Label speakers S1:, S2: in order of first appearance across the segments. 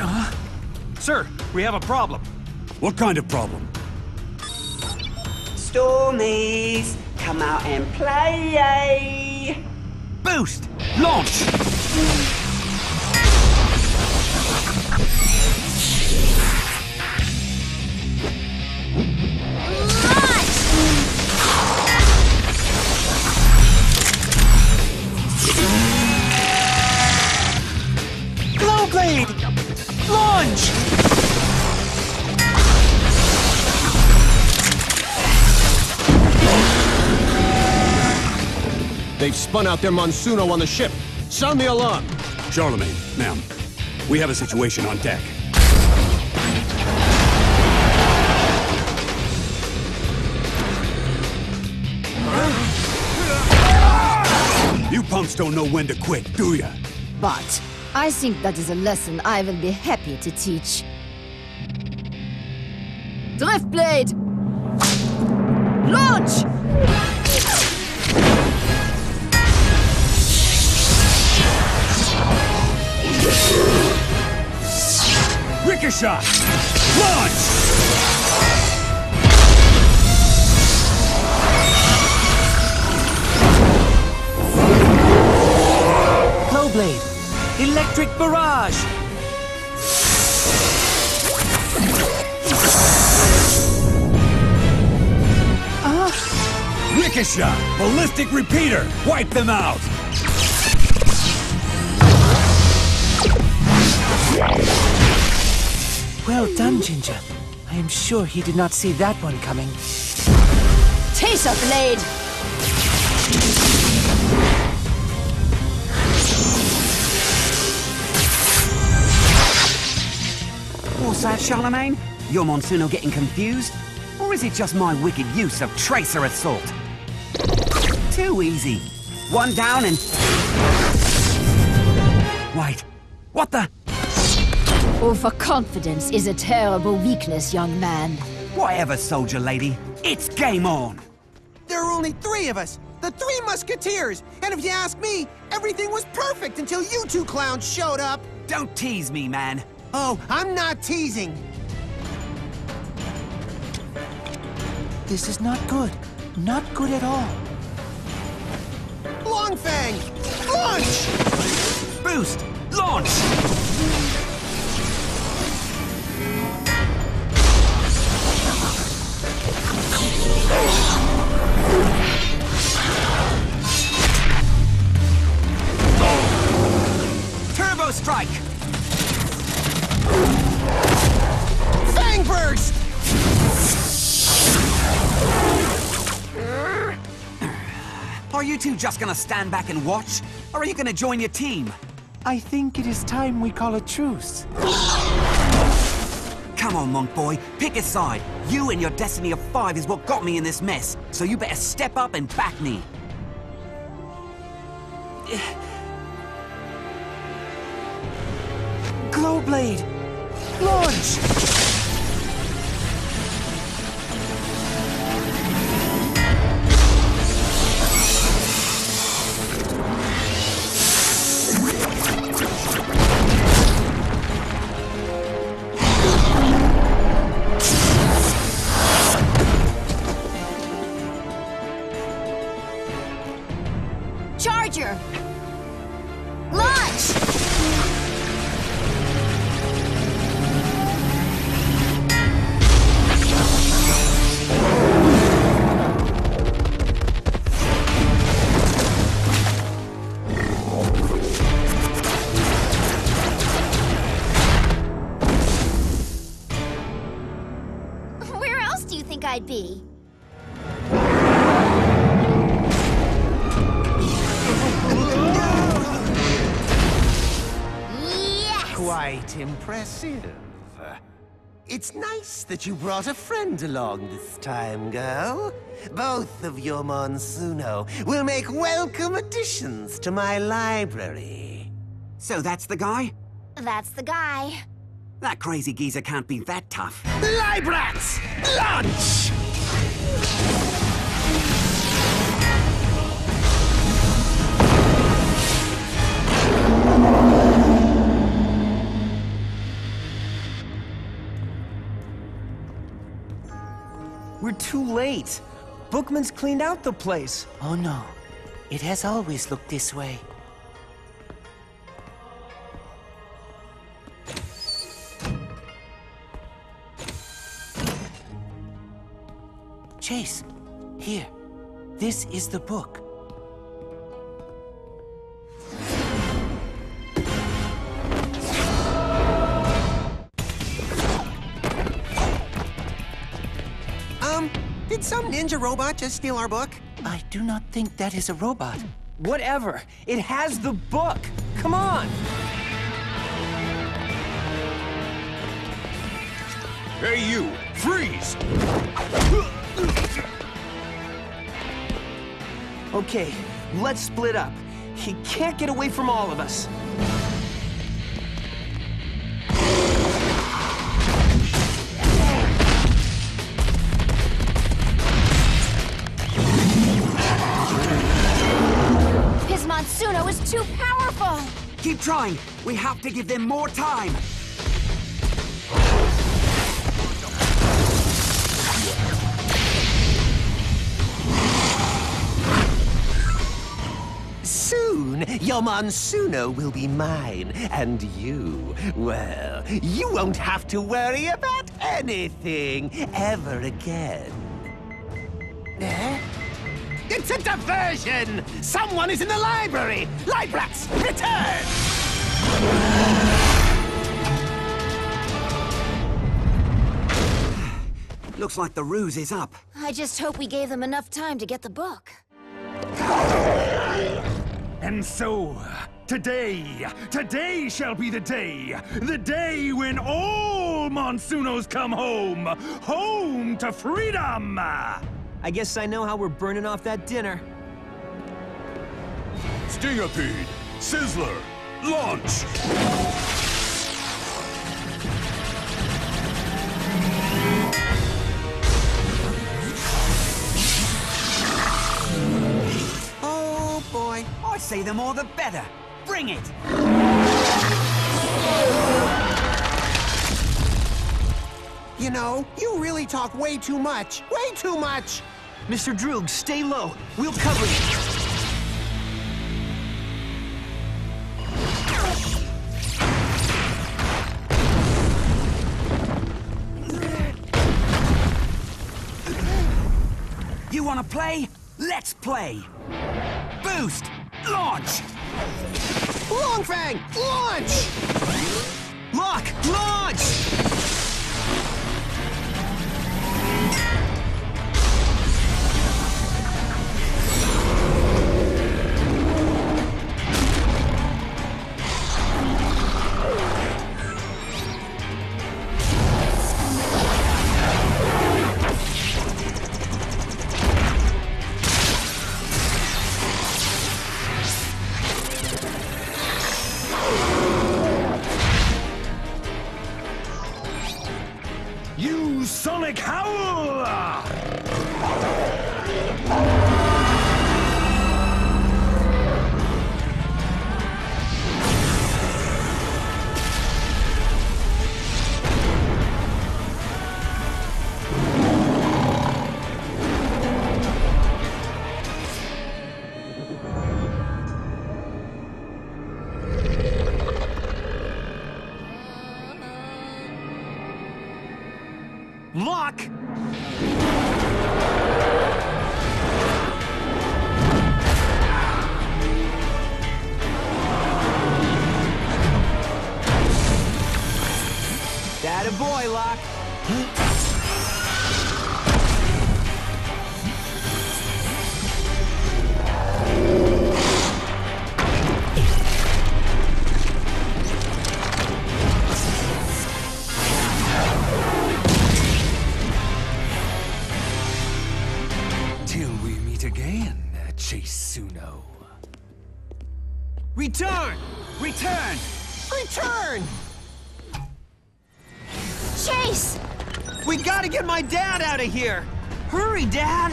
S1: Uh-huh. Sir, we have a problem.
S2: What kind of problem?
S3: Stormies, come out and play! Eh?
S1: Boost! Launch! Glowblade! Launch!
S4: They've spun out their Monsuno on the ship. Sound the alarm.
S2: Charlemagne, ma'am. We have a situation on deck. You punks don't know when to quit, do ya?
S5: But I think that is a lesson I will be happy to teach. Driftblade! Launch!
S2: Ricochet! Launch!
S1: Electric Barrage! Ah.
S2: Ricochet! Ballistic Repeater! Wipe them out!
S6: Well done, Jinja. I am sure he did not see that one coming.
S5: Taser Blade!
S3: What's that, Charlemagne? Your Monsuno getting confused? Or is it just my wicked use of Tracer Assault? Too easy. One down and... Wait, what the...
S5: Overconfidence is a terrible weakness, young man.
S3: Whatever, soldier lady. It's game on!
S7: There are only three of us, the Three Musketeers. And if you ask me, everything was perfect until you two clowns showed up.
S3: Don't tease me, man.
S7: Oh, I'm not teasing.
S6: This is not good. Not good at all.
S7: Longfang, launch!
S3: Boost! Launch! Just gonna stand back and watch? Or are you gonna join your team?
S6: I think it is time we call a truce.
S3: Come on, Monk Boy, pick a side. You and your destiny of five is what got me in this mess, so you better step up and back me.
S6: Glowblade! Launch!
S5: I'd be? Yes!
S7: Quite impressive. It's nice that you brought a friend along this time, girl. Both of your Monsuno will make welcome additions to my library.
S3: So that's the guy?
S5: That's the guy.
S3: That crazy geezer can't be that tough.
S7: Librax! Lunch!
S8: We're too late. Bookman's cleaned out the place.
S6: Oh no. It has always looked this way. Chase, here. This is the book.
S7: Um, did some ninja robot just steal our book?
S6: I do not think that is a robot.
S8: Whatever. It has the book. Come on.
S2: Hey, you! Freeze!
S8: Okay, let's split up. He can't get away from all of us.
S5: His Monsuno is too powerful!
S3: Keep trying. We have to give them more time.
S7: Your Monsuno will be mine, and you, well, you won't have to worry about anything ever again. Eh? It's a diversion! Someone is in the library! Librats, return!
S3: Looks like the ruse is up.
S5: I just hope we gave them enough time to get the book.
S1: And so, today, today shall be the day. The day when all Monsunos come home. Home to freedom!
S8: I guess I know how we're burning off that dinner.
S2: Stingapede! Sizzler! Launch!
S3: Say the more the better. Bring it!
S7: You know, you really talk way too much. Way too much!
S8: Mr. Droog, stay low. We'll cover you.
S3: You wanna play? Let's play! Boost! Launch!
S7: Longfang, launch!
S8: Lock! Launch! That a boy, Lock.
S1: Till we meet again, Chase Suno.
S8: Return! Return!
S7: Return!
S5: Chase!
S8: We gotta get my dad out of here! Hurry, Dad!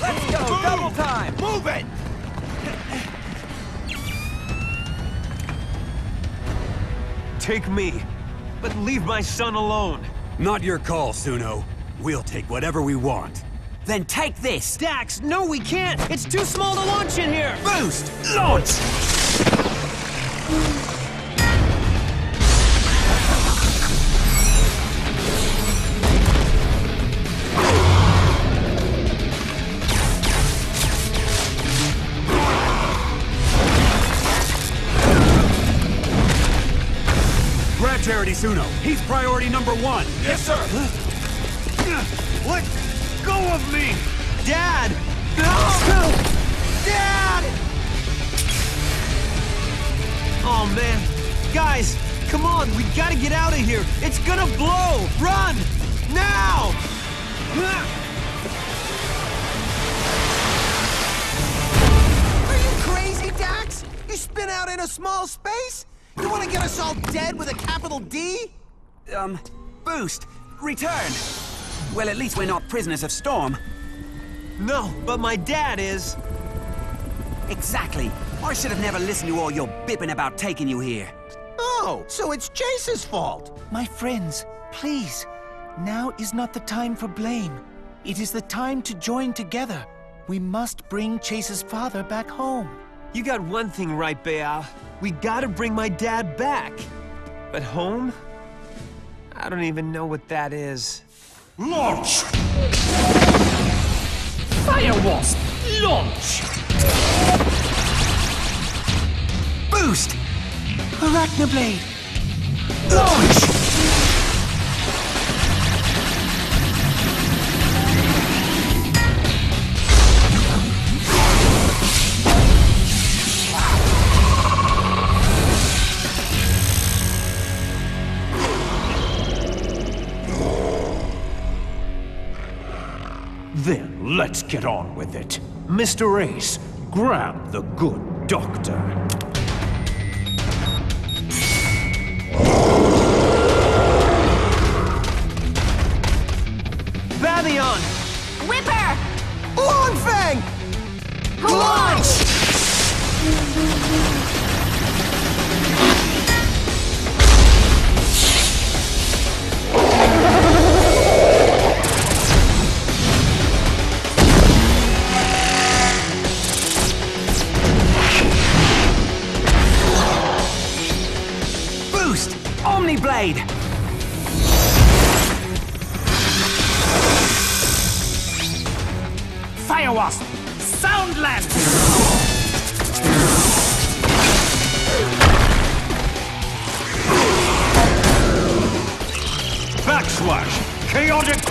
S8: Let's go! Double time!
S1: Move it!
S8: Take me, but leave my son alone.
S2: Not your call, Suno. We'll take whatever we want.
S3: Then take this!
S8: Dax, no, we can't! It's too small to launch in here!
S3: Boost! Launch!
S2: Grab He's priority number one.
S1: Yes, sir. Let go of me.
S8: Dad! No! Dad! Oh, man. Guys, come on, we gotta get out of here. It's gonna blow! Run! Now!
S7: Are you crazy, Dax? You spin out in a small space? You want to get us all dead with a capital D?
S3: Um, Boost, return! Well, at least we're not prisoners of Storm.
S8: No, but my dad is.
S3: Exactly. I should have never listened to all your bipping about taking you here.
S7: Oh, so it's Chase's fault.
S6: My friends, please. Now is not the time for blame. It is the time to join together. We must bring Chase's father back home.
S8: You got one thing right, Beyal. We gotta bring my dad back. But home? I don't even know what that is.
S1: Launch! Fire Wasp, launch!
S3: Boost!
S6: Arachnoblade!
S3: Launch!
S1: Then let's get on with it. Mr. Ace, grab the good doctor.
S8: Babylon!
S5: Whipper!
S7: Longfang!
S5: Launch!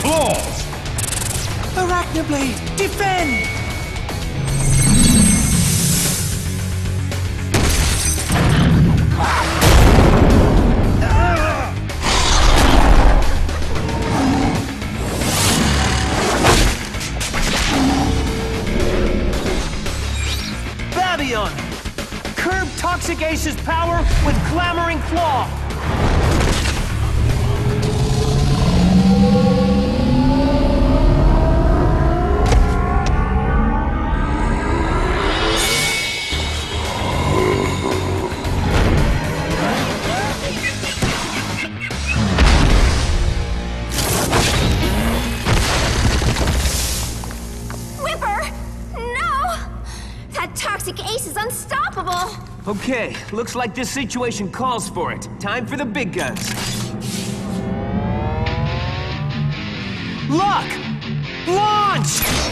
S1: Claws!
S6: Arachnoblade, defend!
S8: Babylon! Curb Toxic Ace's power with Clamoring Claw!
S5: Toxic ace is unstoppable!
S8: Okay, looks like this situation calls for it. Time for the big guns. Lock! Launch!